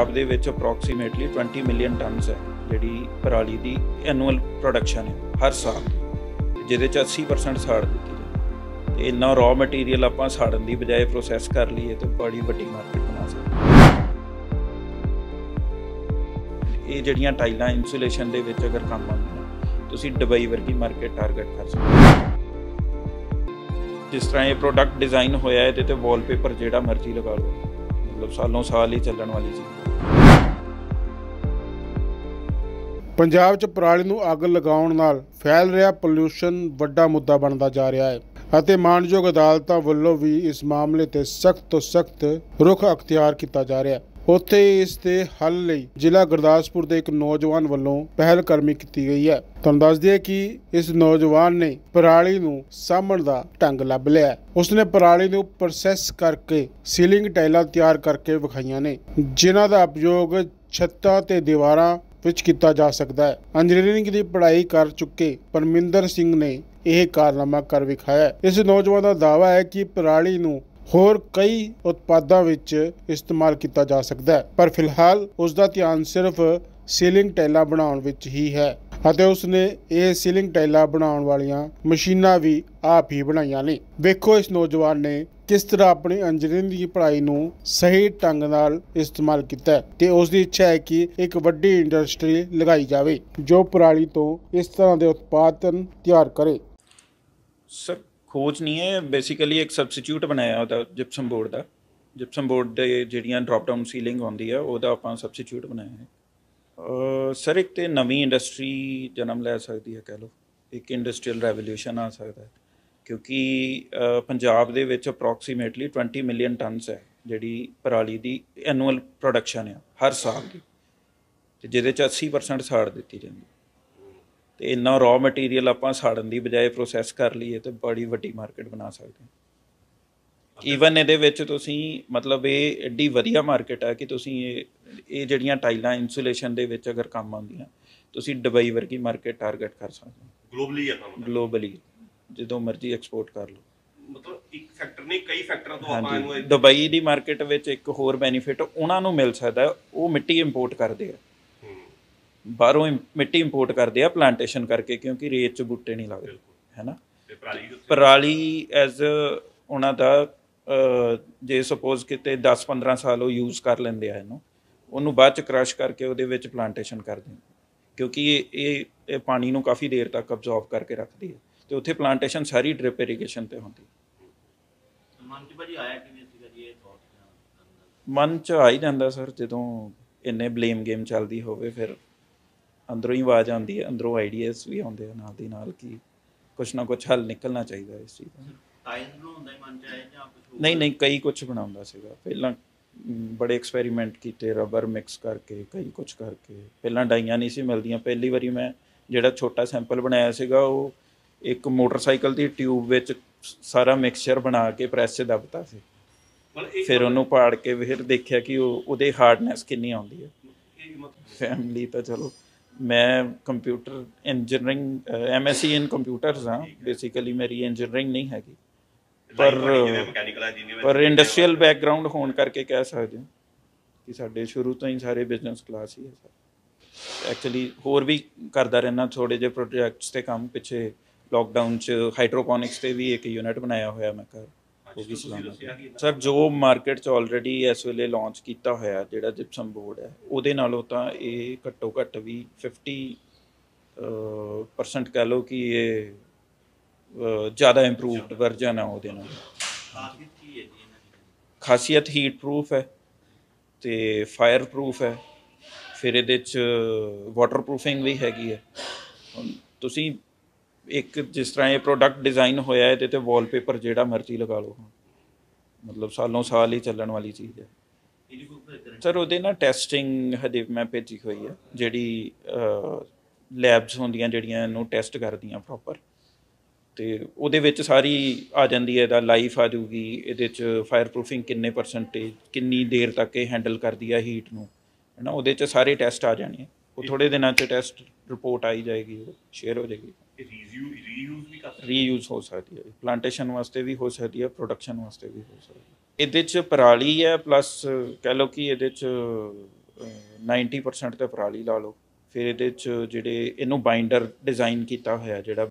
ਪੰਜਾਬ ਦੇ ਵਿੱਚ approximately 20 million tons ਹੈ, ਜਿਹੜੀ ਪਰਾਲੀ ਦੀ ਐਨੂਅਲ ਪ੍ਰੋਡਕਸ਼ਨ ਹੈ, ਹਰ ਸਾਲ। ਜਿਹਦੇ ਚ 80% ਸਾੜ ਦਿੱਤੀ ਜਾਂਦੀ ਤੇ ਇੰਨਾ ਰॉ ਮਟੀਰੀਅਲ ਆਪਾਂ ਸਾੜਨ ਦੀ ਬਜਾਏ ਪ੍ਰੋਸੈਸ ਕਰ ਲਈਏ ਤੇ ਬੜੀ ਵੱਡੀ ਮਾਰਕੀਟ ਬਣਾ ਸਕਦੇ ਇਹ ਜਿਹੜੀਆਂ ਟਾਈਲਾਂ ਇਨਸੂਲੇਸ਼ਨ ਦੇ ਵਿੱਚ ਅਗਰ ਕੰਮ ਆਉਂਦੀਆਂ, ਤੁਸੀਂ ਦੁਬਈ ਵਰਗੀ ਮਾਰਕੀਟ ਟਾਰਗੇਟ ਕਰ ਸਕਦੇ ਹੋ। ਜਿਸ ਤਰ੍ਹਾਂ ਇਹ ਪ੍ਰੋਡਕਟ ਡਿਜ਼ਾਈਨ ਹੋਇਆ ਹੈ, ਇਹਦੇ ਤੇ ਵਾਲਪੇਪਰ ਜਿਹੜਾ ਮਰਜ਼ੀ ਲਗਾ ਲਓ। ਮਤਲਬ ਸਾਲੋਂ ਸਾਲ ਹੀ ਚੱਲਣ ਵਾਲੀ ਚੀਜ਼ ਪੰਜਾਬ 'ਚ ਪਰਾਲੀ ਨੂੰ ਅੱਗ ਲਗਾਉਣ ਨਾਲ ਫੈਲ ਰਿਹਾ ਪੋਲੂਸ਼ਨ ਵੱਡਾ ਮੁੱਦਾ ਬਣਦਾ ਜਾ ਰਿਹਾ ਹੈ ਅਤੇ ਮਾਨਯੋਗ ਅਦਾਲਤਾਂ ਵੱਲੋਂ ਵੀ ਇਸ ਮਾਮਲੇ ਤੇ ਸਖਤ ਤੋਂ ਸਖਤ ਰੁਖ ਅਖਤਿਆਰ ਕੀਤਾ ਜਾ ਰਿਹਾ ਹੈ। ਉੱਥੇ ਇਸ ਦੇ ਹੱਲ ਲਈ ਜ਼ਿਲ੍ਹਾ ਗੁਰਦਾਸਪੁਰ ਦੇ ਇੱਕ ਨੌਜਵਾਨ ਵੱਲੋਂ ਪਹਿਲ ਕਰਮੀ ਕੀਤੀ ਗਈ ਹੈ। ਤੁਹਾਨੂੰ ਦੱਸ ਦਈਏ ਕਿ ਇਸ ਨੌਜਵਾਨ ਨੇ ਪਰਾਲੀ ਨੂੰ ਸਾਂਭਣ ਦਾ ਢੰਗ ਲੱਭ ਲਿਆ ਉਸਨੇ ਪਰਾਲੀ ਨੂੰ ਪ੍ਰੋਸੈਸ ਕਰਕੇ ਸੀਲਿੰਗ ਟਾਈਲਾਂ ਤਿਆਰ ਕਰਕੇ ਵਿਖਾਈਆਂ ਨੇ, ਜਿਨ੍ਹਾਂ ਦਾ ਉਪਯੋਗ ਛੱਤਾਂ ਤੇ ਦੀਵਾਰਾਂ ਵਿੱਚ ਕੀਤਾ ਜਾ ਸਕਦਾ ਹੈ। ਇੰਜੀਨੀਅਰਿੰਗ ਦੀ ਪੜ੍ਹਾਈ ਕਰ ਚੁੱਕੇ ਪਰਮਿੰਦਰ ਸਿੰਘ ਨੇ ਇਹ ਕਾਰਨਾਮਾ ਕਰ ਵਿਖਾਇਆ ਇਸ ਨੌਜਵਾਨ ਦਾ ਦਾਅਵਾ ਹੈ ਕਿ ਪਰਾਲੀ ਨੂੰ ਹੋਰ ਕਈ ਉਤਪਾਦਾਂ ਵਿੱਚ ਇਸਤੇਮਾਲ ਕੀਤਾ ਜਾ ਸਕਦਾ ਹੈ। ਪਰ ਫਿਲਹਾਲ ਉਸ ਦਾ ਧਿਆਨ ਸਿਰਫ ਸੀਲਿੰਗ ਟਾਈਲਾਂ ਬਣਾਉਣ ਵਿੱਚ ਹੀ ਹੈ ਅਤੇ ਉਸ ਨੇ ਇਹ ਸੀਲਿੰਗ ਟਾਈਲਾਂ ਬਣਾਉਣ ਵਾਲੀਆਂ ਮਸ਼ੀਨਾਂ ਵੀ ਆਪ ਹੀ ਬਣਾਈਆਂ ਨੇ। ਵੇਖੋ ਇਸ ਨੌਜਵਾਨ ਨੇ ਕਿਸ ਤਰ੍ਹਾਂ ਆਪਣੀ ਇੰਜੀਨੀਅਰਿੰਗ ਦੀ ਪੜ੍ਹਾਈ ਨੂੰ ਸਹੀ ਢੰਗ ਨਾਲ ਇਸਤੇਮਾਲ ਕੀਤਾ ਹੈ ਤੇ ਉਸ ਦੀ ਇੱਛਾ ਹੈ ਕਿ ਇੱਕ ਵੱਡੀ ਇੰਡਸਟਰੀ ਲਗਾਈ ਜਾਵੇ ਜੋ ਪਰਾਲੀ ਤੋਂ ਇਸ ਤਰ੍ਹਾਂ ਦੇ ਉਤਪਾਦਨ ਤਿਆਰ ਕਰੇ। ਸਰ ਖੋਜ ਨਹੀਂ ਹੈ ਬੇਸਿਕਲੀ ਇੱਕ ਸਬਸਟੀਟਿਊਟ ਬਣਾਇਆ ਉਹਦਾ ਜਿਪਸਮ ਬੋਰਡ ਦਾ। ਜਿਪਸਮ ਬੋਰਡ ਦੇ ਜਿਹੜੀਆਂ ਡ੍ਰੌਪ ਡਾਊਨ ਸੀਲਿੰਗ ਹੁੰਦੀ ਆ, ਉਹਦਾ ਆਪਾਂ ਸਬਸਟੀਟਿਊਟ ਬਣਾਇਆ ਹੈ। ਸਰ, ਇੱਕ ਤੇ ਨਵੀਂ ਇੰਡਸਟਰੀ ਜਨਮ ਲੈ ਸਕਦੀ ਹੈ, ਕਹਿ ਲਓ। ਇੱਕ ਇੰਡਸਟਰੀਅਲ ਰੈਵੋਲੂਸ਼ਨ ਆ ਸਕਦਾ ਹੈ। ਕਿਉਂਕਿ ਪੰਜਾਬ ਦੇ ਵਿੱਚ ਅਪਰੋਕਸੀਮੇਟਲੀ 20 ਮਿਲੀਅਨ ਟਨਸ ਹੈ, ਜਿਹੜੀ ਪਰਾਲੀ ਦੀ ਐਨੂਅਲ ਪ੍ਰੋਡਕਸ਼ਨ ਹੈ ਹਰ ਸਾਲ ਦੀ। ਤੇ ਜਿਹਦੇ ਚ 80% ਸਾੜ ਦਿੱਤੀ ਜਾਂਦੀ। ਤੇ ਇੰਨਾ ਰॉ ਮਟੀਰੀਅਲ ਆਪਾਂ ਸਾੜਨ ਦੀ ਬਜਾਏ ਪ੍ਰੋਸੈਸ ਕਰ ਲਈਏ ਤੇ ਬੜੀ ਵੱਡੀ ਮਾਰਕੀਟ ਬਣਾ ਸਕਦੇ ਹਾਂ। ਈਵਨ ਇਹਦੇ ਵਿੱਚ ਤੁਸੀਂ ਮਤਲਬ ਇਹ ਐਡੀ ਵਧੀਆ ਮਾਰਕੀਟ ਹੈ ਕਿ ਤੁਸੀਂ ਇਹ ਇਹ ਜਿਹੜੀਆਂ ਟਾਈਲਾਂ ਇਨਸੂਲੇਸ਼ਨ ਦੇ ਵਿੱਚ ਅਗਰ ਕੰਮ ਆਉਂਦੀਆਂ ਤੁਸੀਂ ਦੁਬਈ ਵਰਗੀ ਮਾਰਕੀਟ ਟਾਰਗੇਟ ਕਰ ਸਕਦੇ ਹੋ। ਗਲੋਬਲੀ ਆ ਕੰਮ ਗਲੋਬਲੀ ਜਦੋਂ ਮਰਜ਼ੀ ਐਕਸਪੋਰਟ ਕਰ ਲਓ। ਮਤਲਬ ਇੱਕ ਫੈਕਟਰ ਨਹੀਂ ਕਈ ਫੈਕਟਰਾਂ ਤੋਂ ਆਪਾਂ ਇਹਨੂੰ ਦੁਬਈ ਦੀ ਮਾਰਕੀਟ ਵਿੱਚ ਇੱਕ ਹੋਰ ਬੈਨੀਫਿਟ ਉਹਨਾਂ ਨੂੰ ਮਿਲ ਸਕਦਾ ਉਹ ਮਿੱਟੀ ਇੰਪੋਰਟ ਕਰਦੇ ਆ। ਬਾਹਰੋਂ ਮਿੱਟੀ ਇੰਪੋਰਟ ਕਰਦੇ ਆ ਪਲਾਂਟੇਸ਼ਨ ਕਰਕੇ ਕਿਉਂਕਿ ਰੇਤ 'ਚ ਬੂਟੇ ਨਹੀਂ ਲੱਗਦੇ ਹੈਨਾ? ਪਰਾਲੀ ਐਜ਼ ਉਹਨਾਂ ਦਾ ਜੇ ਸਪੋਜ਼ ਕਿਤੇ 10-15 ਸਾਲ ਉਹ ਯੂਜ਼ ਕਰ ਲੈਂਦੇ ਆ ਇਹਨੂੰ ਉਹਨੂੰ ਬਾਅਦ ਚ ਕ੍ਰਸ਼ ਕਰਕੇ ਉਹਦੇ ਵਿੱਚ ਪਲਾਂਟੇਸ਼ਨ ਕਰ ਦਿੰਦੇ ਕਿਉਂਕਿ ਇਹ ਇਹ ਇਹ ਪਾਣੀ ਨੂੰ ਕਾਫੀ ਦੇਰ ਤੱਕ ਅਬਜ਼ੌਰਬ ਕਰਕੇ ਰੱਖਦੀ ਹੈ ਤੇ ਉੱਥੇ ਪਲਾਂਟੇਸ਼ਨ ਸਾਰੀ ਡ੍ਰਿਪ ਇਰੀਗੇਸ਼ਨ ਤੇ ਹੁੰਦੀ ਮਨ ਚ ਭਾਜੀ ਆਇਆ ਕਿਵੇਂ ਸੀਗਾ ਜੀ ਇਹ ਥੌਟ ਮਨ ਚ ਆ ਹੀ ਜਾਂਦਾ ਸਰ ਜਦੋਂ ਇੰਨੇ ਬਲੇਮ ਗੇਮ ਚੱਲਦੀ ਹੋਵੇ ਫਿਰ ਅੰਦਰੋਂ ਹੀ ਆਵਾਜ਼ ਆਉਂਦੀ ਹੈ ਅੰਦਰੋਂ ਆਈਡੀਆਜ਼ ਵੀ ਆਉਂਦੇ ਆ ਨਾਲ ਦੀ ਨਾਲ ਕਿ ਕੁਛ ਨਾ ਕੁਛ ਹੱਲ ਨਿਕਲਣਾ ਚਾਹੀਦਾ ਇਸ ਚੀਜ਼ ਦਾ। ਟਾਈਮ ਬਣਾਉਂਦਾ ਹੀ ਮਨ ਚ ਆਇਆ ਜਾਂ ਕੁਝ ਨਹੀਂ ਨਹੀਂ ਕਈ ਕੁਝ ਬਣਾਉਂਦਾ ਸੀਗਾ। ਪਹਿਲਾਂ ਬੜੇ ਐਕਸਪੈਰੀਮੈਂਟ ਕੀਤੇ ਰਬਰ ਮਿਕਸ ਕਰਕੇ ਕਈ ਕੁਝ ਕਰਕੇ। ਪਹਿਲਾਂ ਡਾਈਆਂ ਨਹੀਂ ਸੀ ਮਿਲਦੀਆਂ। ਪਹਿਲੀ ਵਾਰੀ ਮੈਂ ਜਿਹੜਾ ਛੋਟਾ ਸੈਂਪਲ ਬਣਾਇਆ ਸੀਗਾ ਉਹ ਇੱਕ ਮੋਟਰਸਾਈਕਲ ਦੀ ਟਿਊਬ ਵਿੱਚ ਸਾਰਾ ਮਿਕਸਚਰ ਬਣਾ ਕੇ ਪ੍ਰੈਸ 'ਚ ਦੱਬਤਾ ਸੀ। ਫਿਰ ਉਹਨੂੰ ਪਾੜ ਕੇ ਫਿਰ ਦੇਖਿਆ ਕਿ ਉਹ ਉਹਦੇ ਹਾਰਡਨੈਸ ਕਿੰਨੀ ਆਉਂਦੀ ਹੈ। ਫੈਮਿਲੀ ਤਾਂ ਚਲੋ ਮੈਂ computer engineering MSc in computers ਹਾਂ। ਬੇਸਿਕਲੀ ਮੇਰੀ ਇੰਜੀਨੀਅਰਿੰਗ ਨਹੀਂ ਹੈਗੀ। ਪਰ ਪਰ ਇੰਡਸਟਰੀਅਲ ਬੈਕਗ੍ਰਾਉਂਡ ਹੋਣ ਕਰਕੇ ਕਹਿ ਸਕਦੇ ਹਾਂ ਕਿ ਸਾਡੇ ਸ਼ੁਰੂ ਤੋਂ ਹੀ ਸਾਰੇ ਬਿਜ਼ਨਸ ਕਲਾਸ ਹੀ ਹੈ ਸਰ। ਐਕਚੁਅਲੀ ਹੋਰ ਵੀ ਕਰਦਾ ਰਹਿਣਾ ਥੋੜੇ ਜਿਹੇ ਪ੍ਰੋਜੈਕਟਸ ਤੇ ਕੰਮ ਪਿੱਛੇ ਲੋਕਡਾਊਨ ਚ ਹਾਈਡਰੋਪੋਨਿਕਸ ਤੇ ਵੀ ਇੱਕ ਯੂਨਿਟ ਬਣਾਇਆ ਹੋਇਆ ਮੈਂ ਘਰ। ਉਹ ਵੀ ਚਲਾਉਂਦਾ ਸਰ ਜੋ ਮਾਰਕੀਟ ਚ ਆਲਰੇਡੀ ਇਸ ਵੇਲੇ ਲਾਂਚ ਕੀਤਾ ਹੋਇਆ ਜਿਹੜਾ ਜਿਪਸਮ ਬੋਰਡ ਹੈ ਉਹਦੇ ਨਾਲੋਂ ਤਾਂ ਇਹ ਘੱਟੋ ਘੱਟ ਵੀ 50 ਪਰਸੈਂਟ ਕਹ ਲਓ ਕਿ ਇਹ ਜ਼ਿਆਦਾ ਇੰਪਰੂਵਡ ਵਰਜਨ ਹੈ ਉਹਦੇ ਨਾਲ। ਖਾਸੀਅਤ ਹੀਟ ਪ੍ਰੂਫ ਹੈ ਤੇ ਫਾਇਰ ਪ੍ਰੂਫ ਹੈ। ਫਿਰ ਇਹਦੇ ਚ ਵਾਟਰ ਪ੍ਰੂਫਿੰਗ ਵੀ ਹੈਗੀ ਹੈ। ਤੁਸੀਂ ਇੱਕ ਜਿਸ ਤਰ੍ਹਾਂ ਇਹ ਪ੍ਰੋਡਕਟ ਡਿਜ਼ਾਈਨ ਹੋਇਆ ਹੈ, ਇਹਦੇ ਤੇ ਵਾਲਪੇਪਰ ਜਿਹੜਾ ਮਰਜ਼ੀ ਲਗਾ ਲਓ। ਮਤਲਬ ਸਾਲੋਂ ਸਾਲ ਹੀ ਚੱਲਣ ਵਾਲੀ ਚੀਜ਼ ਹੈ। ਸਰ ਉਹਦੇ ਨਾਲ ਟੈਸਟਿੰਗ ਹਜੇ ਮੈਂ ਭੇਜੀ ਹੋਈ ਹੈ ਜਿਹੜੀ ਲੈਬਸ ਹੁੰਦੀਆਂ ਜਿਹੜੀਆਂ ਇਹਨੂੰ ਟੈਸਟ ਕਰਦੀਆਂ ਪ੍ਰੋਪਰ ਤੇ ਉਹਦੇ ਵਿੱਚ ਸਾਰੀ ਆ ਜਾਂਦੀ ਹੈ ਇਹਦਾ ਲਾਈਫ ਆ ਜਾਊਗੀ ਇਹਦੇ ਚ ਫਾਇਰ ਪ੍ਰੂਫਿੰਗ ਕਿੰਨੇ ਪਰਸੈਂਟੇਜ ਕਿੰਨੀ ਦੇਰ ਤੱਕ ਇਹ ਹੈਂਡਲ ਕਰਦੀ ਹੈ ਹੀਟ ਨੂੰ ਹੈਨਾ? ਉਹਦੇ ਚ ਸਾਰੇ ਟੈਸਟ ਆ ਜਾਣੇ ਉਹ ਥੋੜੇ ਦਿਨਾਂ ਚ ਟੈਸਟ ਰਿਪੋਰਟ ਆਈ ਜਾਏਗੀ ਉਹ ਸ਼ੇਅਰ ਹੋ ਜਾਏਗੀ। ਇਹ ਰੀਯੂਜ਼ ਵੀ ਕਰ ਰੀਯੂਜ਼ ਹੋ ਸਕਦੀ ਹੈ ਪਲਾਂਟੇਸ਼ਨ ਵਾਸਤੇ ਵੀ ਹੋ ਸਕਦੀ ਹੈ ਪ੍ਰੋਡਕਸ਼ਨ ਵਾਸਤੇ ਵੀ ਹੋ ਸਕਦੀ ਹੈ। ਇਹਦੇ ਚ ਪਰਾਲੀ ਹੈ ਪਲੱਸ ਕਹਿ ਲਓ ਕਿ ਇਹਦੇ ਚ 90% ਤੇ ਪਰਾਲੀ ਲਾ ਲਓ। ਫਿਰ ਇਹਦੇ ਚ ਜਿਹੜੇ, ਇਹਨੂੰ ਬਾਈਂਡਰ ਡਿਜ਼ਾਈਨ ਕੀਤਾ ਹੋਇਆ ਜਿਹੜਾ